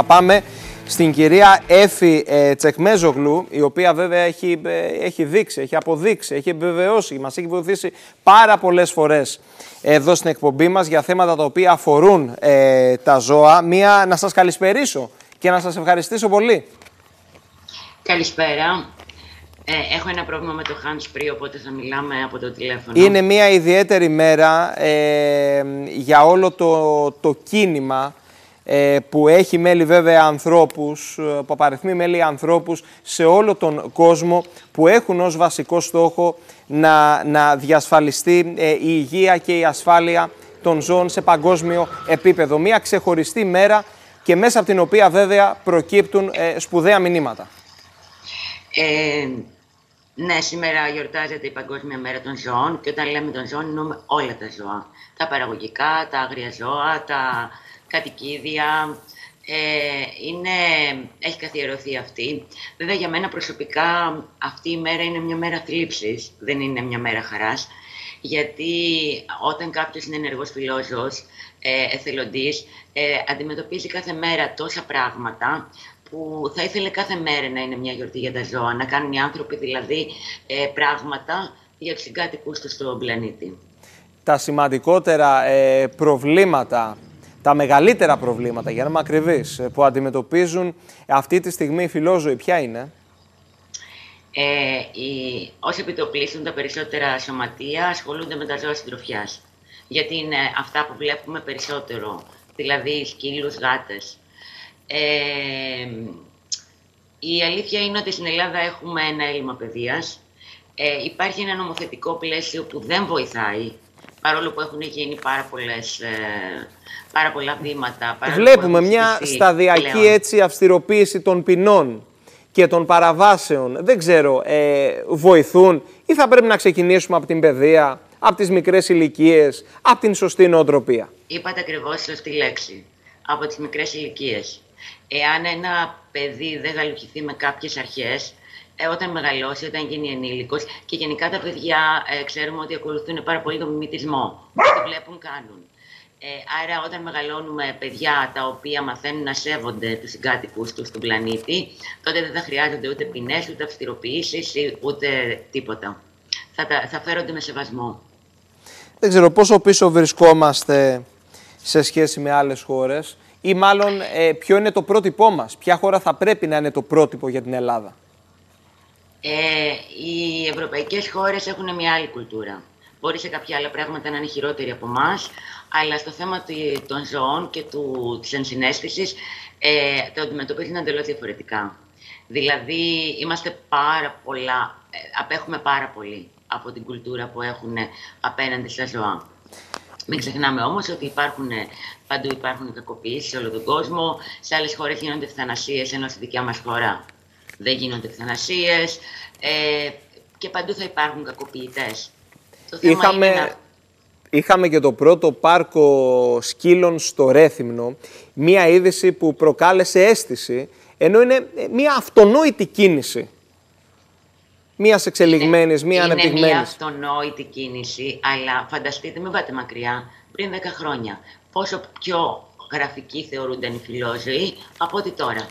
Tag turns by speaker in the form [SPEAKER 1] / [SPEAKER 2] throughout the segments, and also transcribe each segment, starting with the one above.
[SPEAKER 1] Θα πάμε στην κυρία Έφη ε, Τσεκμέζογλου, η οποία βέβαια έχει, ε, έχει δείξει, έχει αποδείξει, έχει επιβεβαιώσει, μας έχει βοηθήσει πάρα πολλές φορές εδώ στην εκπομπή μας για θέματα τα οποία αφορούν ε, τα ζώα. Μία να σας καλησπερίσω και να σας ευχαριστήσω πολύ.
[SPEAKER 2] Καλησπέρα. Ε, έχω ένα πρόβλημα με το hands free, οπότε θα μιλάμε από το τηλέφωνο.
[SPEAKER 1] Είναι μια ιδιαίτερη μέρα ε, για όλο το, το κίνημα ε, που έχει μέλη βέβαια ανθρώπους, ε, που απαριθμεί μέλη ανθρώπους σε όλο τον κόσμο που έχουν ως βασικό στόχο να, να διασφαλιστεί ε, η υγεία και η ασφάλεια των ζώων σε παγκόσμιο επίπεδο. Μία ξεχωριστή μέρα και μέσα από την οποία βέβαια προκύπτουν σπουδαία μηνύματα.
[SPEAKER 2] Ε, ναι, σήμερα γιορτάζεται η Παγκόσμια Μέρα των Ζώων και όταν λέμε των ζώων εννοούμε όλα τα ζώα. Τα παραγωγικά, τα άγρια ζώα, τα κατοικίδια. Ε, είναι, έχει καθιερωθεί αυτή. Βέβαια για μένα προσωπικά αυτή η μέρα είναι μια μέρα θλίψης, δεν είναι μια μέρα χαράς. Γιατί όταν κάποιος είναι ενεργός φιλόζωος, ε, εθελοντής, ε, αντιμετωπίζει κάθε μέρα τόσα πράγματα που θα ήθελε κάθε μέρα να είναι μια γιορτή για τα ζώα, να κάνουν οι άνθρωποι δηλαδή ε, πράγματα για τους συγκάτοικούς του στον πλανήτη.
[SPEAKER 1] Τα σημαντικότερα ε, προβλήματα τα μεγαλύτερα προβλήματα, για να είμαι ακριβής, ε, που αντιμετωπίζουν αυτή τη στιγμή οι φιλόζωοι, ποια είναι;
[SPEAKER 2] Ε, οι, όσοι επιτοπλίστουν τα περισσότερα σωματεία ασχολούνται με τα ζώα συντροφιάς. Γιατί είναι αυτά που βλέπουμε περισσότερο, δηλαδή σκύλους, γάτες. Ε, η αλήθεια είναι ότι στην Ελλάδα έχουμε ένα έλλειμμα παιδείας. Ε, υπάρχει ένα νομοθετικό πλαίσιο που δεν βοηθάει παρόλο που έχουν γίνει πάρα, πολλές, ε, πάρα πολλά βήματα.
[SPEAKER 1] Βλέπουμε μια σταδιακή έτσι αυστηροποίηση των ποινών και των παραβάσεων. Δεν ξέρω, ε, βοηθούν ή θα πρέπει να ξεκινήσουμε από την παιδεία, από τις μικρές ηλικίες, από την σωστή νοοτροπία;
[SPEAKER 2] Είπατε ακριβώς σωστή λέξη. Από τις μικρές ηλικίες. Εάν ένα παιδί δεν γαλουχηθεί με κάποιες αρχές, ε, όταν μεγαλώσει, όταν γίνει ενήλικος. Και γενικά τα παιδιά ε, ξέρουμε ότι ακολουθούν πάρα πολύ τον μιμητισμό. Το βλέπουν, κάνουν. Ε, άρα, όταν μεγαλώνουμε παιδιά τα οποία μαθαίνουν να σέβονται τους συγκάτοικους τους στον πλανήτη, τότε δεν θα χρειάζονται ούτε ποινές, ούτε αυστηροποιήσει, ούτε τίποτα. Θα, τα, θα φέρονται με σεβασμό.
[SPEAKER 1] Δεν ξέρω πόσο πίσω βρισκόμαστε σε σχέση με άλλες χώρες ή μάλλον ε, ποιο είναι το πρότυπό μας, ποια χώρα θα πρέπει να είναι το πρότυπο για την Ελλάδα;
[SPEAKER 2] Ε, οι ευρωπαϊκές χώρες έχουν μια άλλη κουλτούρα. Μπορεί σε κάποια άλλα πράγματα να είναι χειρότεροι από εμάς, αλλά στο θέμα των ζωών και του, της ενσυναίσθησης ε, το αντιμετωπίζουν εντελώς διαφορετικά. Δηλαδή, είμαστε πάρα πολλά, ε, απέχουμε πάρα πολύ από την κουλτούρα που έχουν απέναντι στα ζωά. Μην ξεχνάμε όμως ότι υπάρχουν, παντού υπάρχουν κακοποιήσει σε όλο τον κόσμο. Σε άλλες χώρες γίνονται ευθανασίε, ενώ στη δικιά μας χώρα δεν γίνονται ευθανασίες ε, και παντού θα υπάρχουν κακοποιητές.
[SPEAKER 1] Το θέμα είχαμε, είναι είχαμε και το πρώτο πάρκο σκύλων στο Ρέθυμνο, μία είδηση που προκάλεσε αίσθηση, ενώ είναι μία αυτονόητη κίνηση. Μίας εξελιγμένης, μία ανεπτυγμένη. Είναι
[SPEAKER 2] μία αυτονόητη κίνηση, αλλά φανταστείτε, μην πάτε μακριά, πριν 10 χρόνια. Πόσο πιο γραφικοί θεωρούνταν οι φιλόζωοι από ότι τώρα.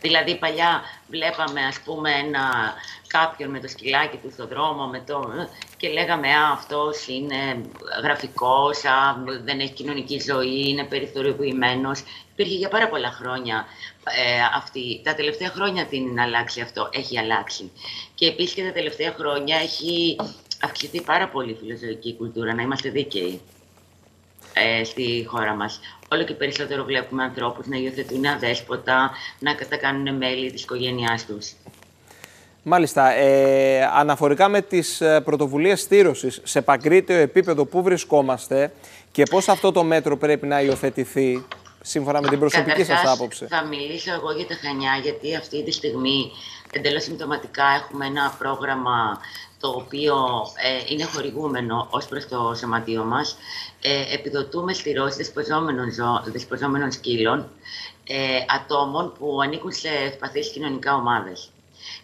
[SPEAKER 2] Δηλαδή παλιά βλέπαμε ας πούμε ένα, κάποιον με το σκυλάκι του στον δρόμο με το, και λέγαμε «Α, αυτός είναι γραφικός, α, δεν έχει κοινωνική ζωή, είναι περιθωριοποιημένος». Υπήρχε για πάρα πολλά χρόνια ε, αυτή. Τα τελευταία χρόνια την είναι αλλάξει αυτό, έχει αλλάξει. Και επίσης και τα τελευταία χρόνια έχει αυξηθεί πάρα πολύ η φιλοζωική κουλτούρα, να είμαστε δίκαιοι ε, στη χώρα μας. Όλο και περισσότερο βλέπουμε ανθρώπους να υιοθετούν αδέσποτα, να τα κάνουν μέλη της οικογένειάς τους.
[SPEAKER 1] Μάλιστα. Ε, αναφορικά με τις ε, πρωτοβουλίες στήρωσης, σε παγκρίτιο επίπεδο που βρισκόμαστε και πώς αυτό το μέτρο πρέπει να υιοθετηθεί, σύμφωνα με την προσωπική σας άποψη.
[SPEAKER 2] θα μιλήσω εγώ για τα Χανιά, γιατί αυτή τη στιγμή εντελώς συμπτωματικά έχουμε ένα πρόγραμμα το οποίο ε, είναι χορηγούμενο ως προς το σωματείο μας. Ε, επιδοτούμε στηρώσεις δεσποζόμενων, ζω, δεσποζόμενων σκύλων ε, ατόμων που ανήκουν σε ευπαθείς κοινωνικά ομάδες.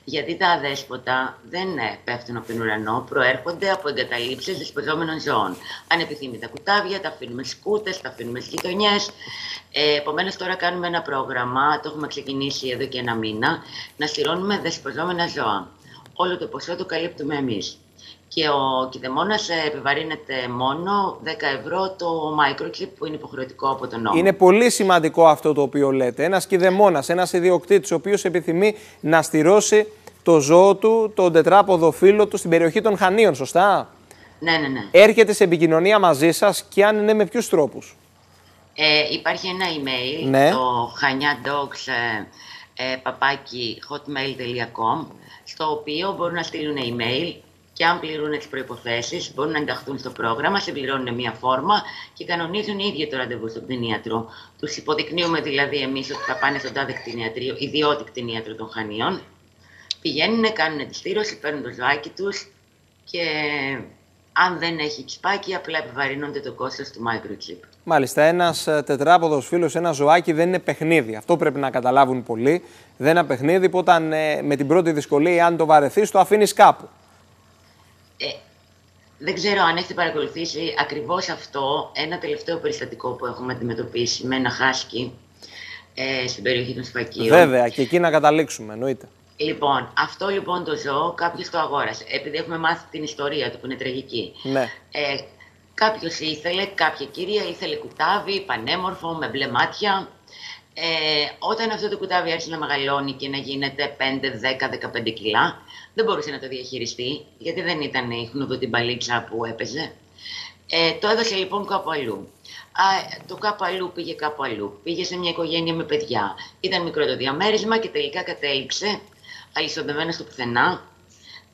[SPEAKER 2] Γιατί τα αδέσποτα δεν ε, πέφτουν από τον ουρανό, προέρχονται από εγκαταλείψεις δεσποζόμενων ζώων. Ανεπιθύμητα κουτάβια, τα αφήνουμε στις κούτες, τα αφήνουμε στις γειτονιές. Ε, Επομένως, τώρα κάνουμε ένα πρόγραμμα, το έχουμε ξεκινήσει εδώ και ένα μήνα, να στηρώνουμε δεσποζόμενα ζώα. Όλο το ποσό το καλύπτουμε εμείς. Και ο κηδεμόνας επιβαρύνεται μόνο 10 ευρώ το microchip που είναι υποχρεωτικό από τον νόμο.
[SPEAKER 1] Είναι πολύ σημαντικό αυτό το οποίο λέτε. Ένας κηδεμόνας, ένας ιδιοκτήτης, ο οποίος επιθυμεί να στηρώσει το ζώο του, τον τετράποδο φύλλο του στην περιοχή των Χανίων, σωστά;
[SPEAKER 2] Ναι, ναι, ναι.
[SPEAKER 1] Έρχεται σε επικοινωνία μαζί σας και αν είναι με ποιους τρόπους;
[SPEAKER 2] Ε, υπάρχει ένα email,
[SPEAKER 1] Ναι.
[SPEAKER 2] το χανιadogs ε, ε, παπάκι hotmail.com, στο οποίο μπορούν να στείλουν email και αν πληρούν τις προϋποθέσεις μπορούν να ενταχθούν στο πρόγραμμα, συμπληρώνουν μια φόρμα και κανονίζουν οι ίδιοι το ραντεβού στον κτηνίατρο. Τους υποδεικνύουμε δηλαδή εμείς ότι θα πάνε στον τάδε κτηνίατρο, ιδιώτη κτηνίατρο των Χανίων. Πηγαίνουν, κάνουν τη στήρωση, παίρνουν το ζωάκι τους και αν δεν έχει τσπάκι απλά επιβαρύνονται το κόστος του microchip.
[SPEAKER 1] Μάλιστα, ένας τετράποδος φίλος, ένα ζωάκι δεν είναι παιχνίδι. Αυτό πρέπει να καταλάβουν πολλοί. Δεν είναι ένα παιχνίδι που όταν ε, με την πρώτη δυσκολία, αν το βαρεθείς, το αφήνεις κάπου.
[SPEAKER 2] Ε, δεν ξέρω αν έχετε παρακολουθήσει ακριβώς αυτό, ένα τελευταίο περιστατικό που έχουμε αντιμετωπίσει με ένα χάσκι ε, στην περιοχή των Σφακίων.
[SPEAKER 1] Βέβαια, και εκεί να καταλήξουμε, εννοείται.
[SPEAKER 2] Λοιπόν, αυτό λοιπόν το ζώο κάποιος το αγόρασε, επειδή έχουμε μάθει την ιστορία του που είναι τραγική.
[SPEAKER 1] Ναι.
[SPEAKER 2] Ε, κάποιος ήθελε, κάποια κυρία ήθελε κουτάβι, πανέμορφο, με μπλε μάτια. Ε, όταν αυτό το κουτάβι άρχισε να μεγαλώνει και να γίνεται 5, 10, 15 κιλά, δεν μπορούσε να το διαχειριστεί, γιατί δεν ήταν η χνουδού παλίτσα που έπαιζε. Ε, το έδωσε λοιπόν κάπου αλλού. Α, το κάπου αλλού πήγε κάπου αλλού. Πήγε σε μια οικογένεια με παιδιά. Ήταν μικρό το διαμέρισμα και τελικά κατέληξε αλυσοδεμένο στο πουθενά,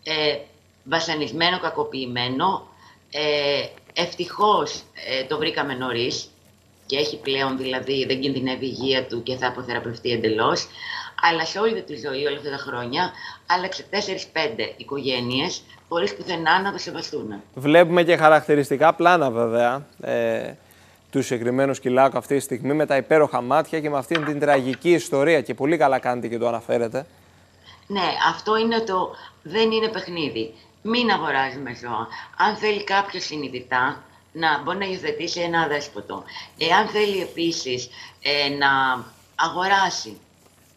[SPEAKER 2] ε, βασανισμένο, κακοποιημένο. Ε, ευτυχώς ε, το βρήκαμε νωρίς και έχει πλέον δηλαδή, δεν κινδυνεύει η υγεία του και θα αποθεραπευτεί εντελώς. Αλλά σε όλη τη ζωή, όλα αυτά τα χρόνια, άλλαξε 4-5 οικογένειες χωρίς πουθενά να το σεβαστούν.
[SPEAKER 1] Βλέπουμε και χαρακτηριστικά πλάνα βέβαια ε, του συγκεκριμένου σκυλάκου αυτή τη στιγμή με τα υπέροχα μάτια και με αυτήν την τραγική ιστορία. Και πολύ καλά κάνετε και το αναφέρετε.
[SPEAKER 2] Ναι, αυτό είναι το δεν είναι παιχνίδι. Μην αγοράζουμε ζώα. Αν θέλει κάποιος συνειδητά να μπορεί να υιοθετήσει ένα αδέσποτο. Εάν θέλει επίσης ε, να αγοράσει,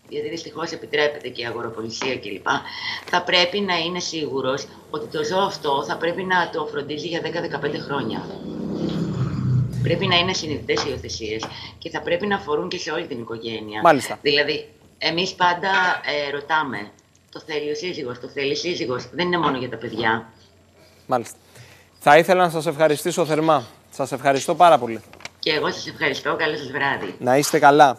[SPEAKER 2] γιατί δυστυχώς επιτρέπεται και η αγοροπολισία κλπ, θα πρέπει να είναι σίγουρος ότι το ζώο αυτό θα πρέπει να το φροντίζει για 10-15 χρόνια. Πρέπει να είναι συνειδητές οι υιοθεσίες και θα πρέπει να αφορούν και σε όλη την οικογένεια.
[SPEAKER 1] Μάλιστα.
[SPEAKER 2] Δηλαδή, εμείς πάντα ε, ρωτάμε, το θέλει ο σύζυγος, το θέλει η σύζυγος, δεν είναι μόνο για τα παιδιά.
[SPEAKER 1] Μάλιστα. Θα ήθελα να σας ευχαριστήσω θερμά. Σας ευχαριστώ πάρα πολύ.
[SPEAKER 2] Και εγώ σας ευχαριστώ, καλό σας βράδυ.
[SPEAKER 1] Να είστε καλά.